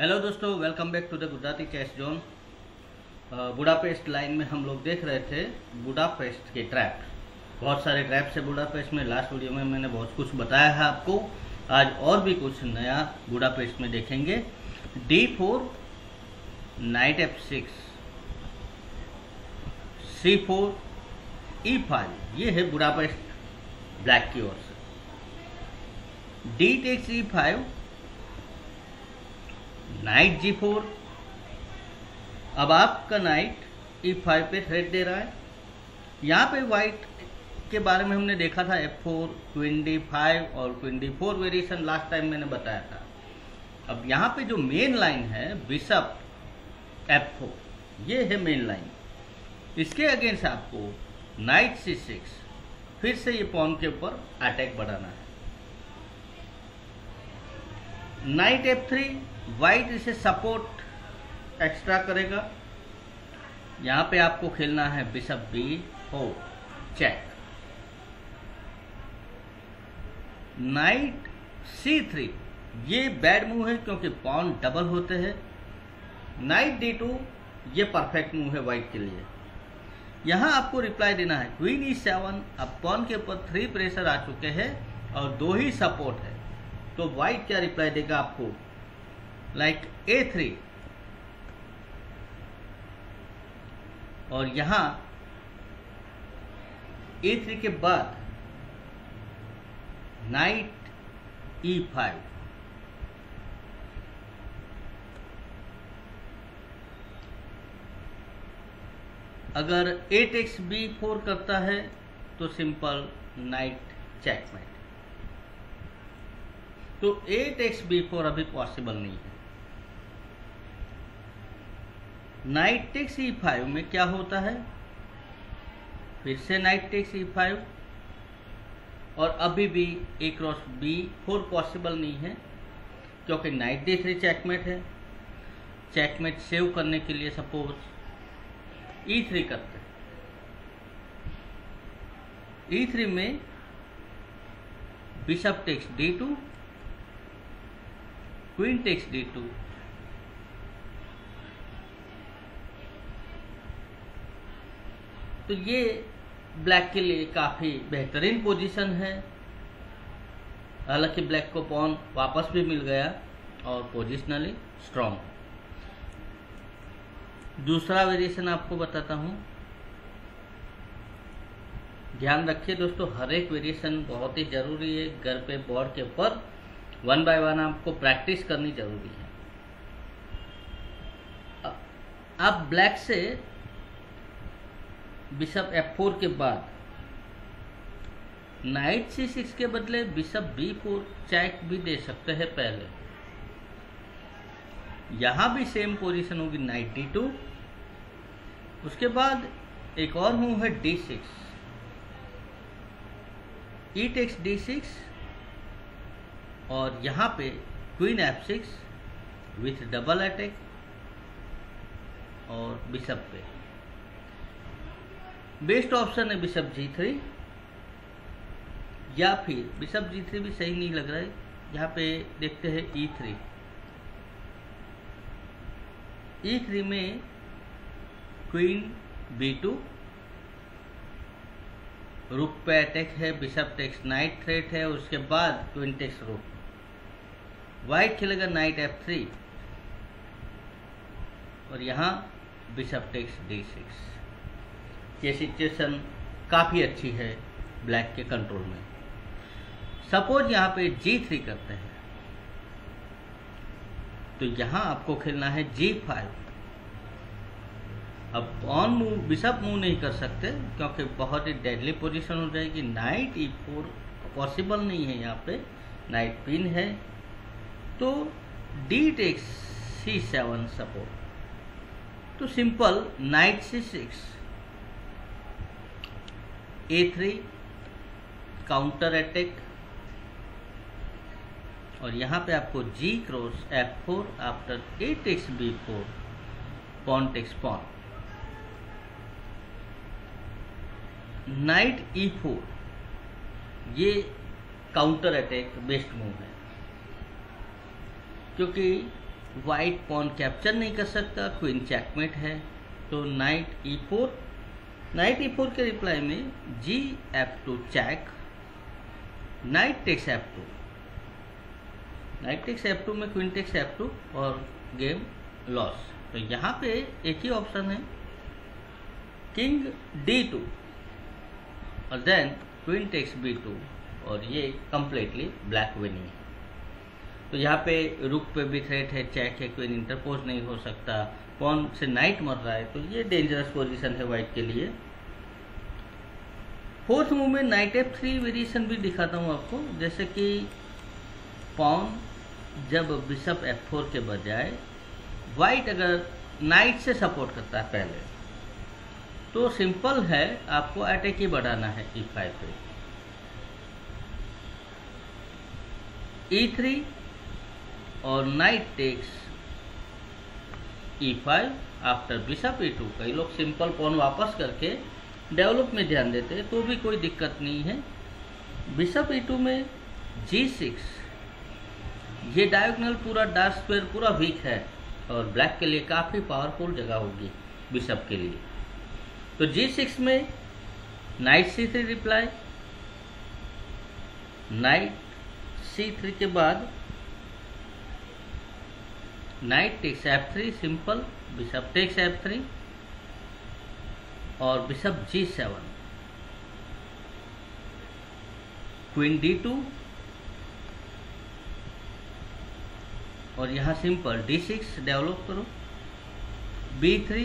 Hello दोस्तों welcome back to the Gujarati chess zone Budapest line में हम लोग देख रहे थे बुडापेस्ट के ट्रैप बहुत सारे ट्रैप्स है बुडापेस्ट में। लास्ट वीडियो में मैंने बहुत कुछ बताया है आपको। आज और भी कुछ नया बुडापेस्ट में देखेंगे। D four knight F six C four E five ये है बुडापेस्ट ब्लैक की ओर से। D takes E five knight G four. अब आपका नाइट ई फाइव पे थ्रेड दे रहा है। यहाँ पे वाइट के बारे में हमने देखा था एफ़ फोर ट्वेंटी फाइव और twenty four variation last time मैंने बताया था। अब यहाँ पे जो मेन लाइन है बिशप एफ़ फोर ये है मेन लाइन इसके अगेंस्ट आपको नाइट सी सिक्स फिर से ये पॉन के ऊपर अटैक बढ़ाना है। नाइट एफ़ थ्री वाइट इसे सपोर्ट एक्स्ट्रा करेगा। यहाँ पे आपको खेलना है बिशप बी, हो, चेक। नाइट सी थ्री, ये बैड मूव है क्योंकि पॉन डबल होते हैं। नाइट डी टू, ये परफेक्ट मूव है वाइट के लिए। यहाँ आपको रिप्लाई देना है क्वीन ई सेवन अब पॉन के ऊपर थ्री प्रेशर आ चुके हैं और दो ही सपोर्ट है। तो वाइट क्या रिप्लाई देगा आपको? लाइक ए थ्री और यहाँ ए थ्री के बाद नाइट ई फाइव अगर एट एक्स बी फोर करता है तो सिंपल नाइट चेकमेट तो एट एक्स बी फोर अभी पॉसिबल नहीं है। नाइट टेक्स ई फाइव में क्या होता है? फिर से नाइट टेक्स ई फाइव। और अभी भी A cross B four possible नहीं है, क्योंकि नाइट डी थ्री चेकमेट है। चेकमेट सेव करने के लिए सपोज़ ई थ्री करते ई थ्री में bishop takes D two queen takes D two तो ये ब्लैक के लिए काफ़ी बेहतरीन पोजीशन है। हालाँकि ब्लैक को पॉन वापस भी मिल गया और पोजिशनली स्ट्रॉन्ग दूसरा वेरिएशन आपको बताता हूँ। ध्यान रखिए दोस्तों, हर एक वेरिएशन बहुत ही ज़रूरी है। घर पे बोर्ड के ऊपर वन बाय वन आपको प्रैक्टिस करनी ज़रूरी है। आप ब्लैक से बिशप एफ़ फोर के बाद। नाइट सी सिक्स के बदले बिशप बी फोर चैक भी दे सकते हैं पहले। यहाँ भी सेम पोजीशन होगी नाइट डी टू उसके बाद एक और मूव है D six E takes D six और यहाँ पे queen F six with double attack और बिशप पे। बेस्ट ऑप्शन है बिशप जी थ्री। या फिर बिशप जी थ्री भी सही नहीं लग रहा है। यहाँ पे देखते हैं ई थ्री ई थ्री में क्वीन बी टू रुक पे अटैक है बिशप टेक्स नाइट थ्रेट है, उसके बाद क्वीन टेक्स रुक वाइट खेलेगा नाइट एफ़ थ्री और यहाँ बिशप टेक्स डी सिक्स ये सिचुएशन काफ़ी अच्छी है ब्लैक के कंट्रोल में। सपोज़ यहाँ पे जी थ्री करते हैं। तो यहाँ आपको खेलना है जी फाइव अब ऑन मूव बिशप मूव नहीं कर सकते, क्योंकि बहुत ही डेडली पोजीशन हो जाएगी। नाइट ई फोर पॉसिबल नहीं है यहाँ पे। नाइट पिन है। तो D takes C seven support तो simple knight C six A three counter attack और यहाँ पे आपको G cross F four after A takes B four pawn takes pawn knight E four ये काउंटर अटैक बेस्ट मूव है, क्योंकि white pawn capture नहीं कर सकता क्वीन चेकमेट है तो knight E four knight E four के रिप्लाई में G F two check, knight takes F two, knight takes F two में क्वीन टेक्स एफ़ टू और गेम लॉस। तो यहाँ पे एक ही ऑप्शन है, किंग डी टू और then queen takes B two और ये कम्प्लीटली ब्लैक विनिंग है। तो यहाँ पे रुक पे भी थ्रेट है चेक है क्वीन इंटरपोज नहीं हो सकता कौन से नाइट मर रहा है तो ये डेंजरस पोजीशन है वाइट के लिए। फोर्थ मूव में नाइट एफ़ थ्री वेरिएशन भी दिखाता हूँ आपको, जैसे कि पॉन जब बिशप एफ़ फोर के बजाय वाइट अगर नाइट से सपोर्ट करता है पहले तो सिंपल है, आपको अटैक ही बढ़ाना है ई फाइव पे। ई थ्री और knight takes E five after bishop E two कई लोग सिंपल पॉन वापस करके डेवलप में ध्यान देते हैं तो भी कोई दिक्कत नहीं है। बिशप ई टू में जी सिक्स ये डायगोनल पूरा डार्क स्क्वेयर पूरा वीक है और ब्लैक के लिए काफ़ी पावरफुल जगह होगी बिशप के लिए। तो जी सिक्स में knight C three reply knight C three के बाद knight takes F three, simple, bishop takes F three और bishop G seven. Queen D two और यहाँ सिंपल डी सिक्स डेवलप करो। बी थ्री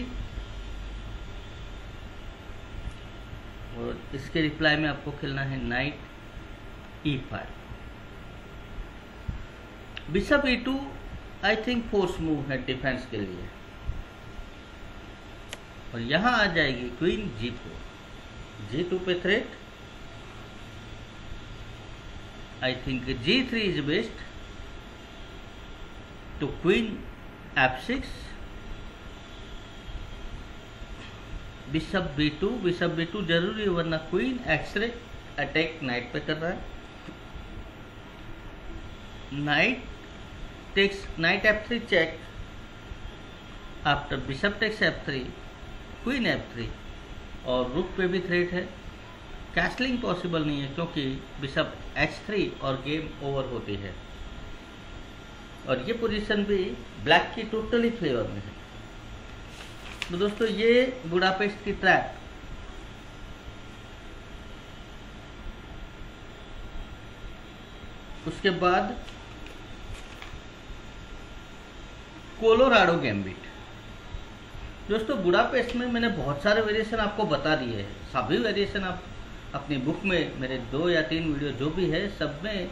और इसके रिप्लाई में आपको खेलना है knight E five bishop E two I think force move है डिफेंस के लिए। और यहाँ आ जाएगी queen G four G two पे threat I think G three is best to queen f6 bishop b2 bishop B two ज़रूरी है, वरना क्वीन एक्सरे अटैक नाइट पे कर रहा है। Knight takes knight f3 check after bishop takes f3 queen f3 और रुक पे भी थ्रेट है। कैसलिंग पॉसिबल नहीं है, क्योंकि बिशप एच थ्री और गेम ओवर होती है। और ये पोजीशन भी ब्लैक की टोटली फेवर में है। तो दोस्तों, ये बुडापेस्ट की ट्रैप उसके बाद कोलोराडो गैम्बिट। दोस्तों, बुडापेस्ट में मैंने बहुत सारे वेरिएशन आपको बता दिए हैं। सभी वेरिएशन आप अपनी बुक में, मेरे दो या तीन वीडियो जो भी है, सब में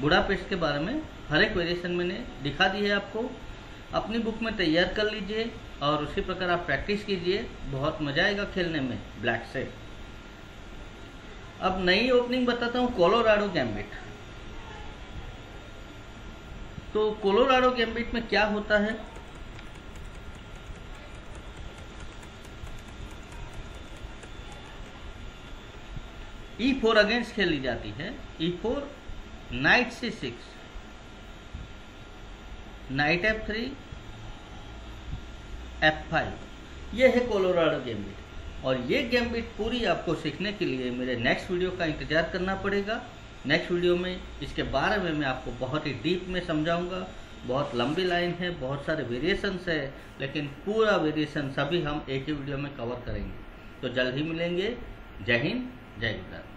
बुडापेस्ट के बारे में हर एक वेरिएशन मैंने दिखा दी है आपको। अपनी बुक में तैयार कर लीजिए और उसी प्रकार आप प्रैक्टिस कीजिए। बहुत मज़ा आएगा खेलने में ब्लैक से अब नई ओपनिंग बताता हूँ, कोलोराडो गैम्बिट। तो कोलोराडो गैम्बिट में क्या होता है? ई फोर अगेंस्ट खेली जाती है। E four knight C six knight F three F five ये है कोलोराडो गैम्बिट और ये गैम्बिट पूरी आपको सीखने के लिए मेरे नेक्स्ट वीडियो का इंतज़ार करना पड़ेगा। नेक्स्ट वीडियो में, इसके बारे में मैं आपको बहुत ही डीप में समझाऊँगा। बहुत लंबी लाइन है, बहुत सारे वेरिएशंस है, लेकिन पूरा वेरिएशन सभी हम एक ही वीडियो में कवर करेंगे। तो जल्द ही मिलेंगे। जय हिंद, जय गुजरात।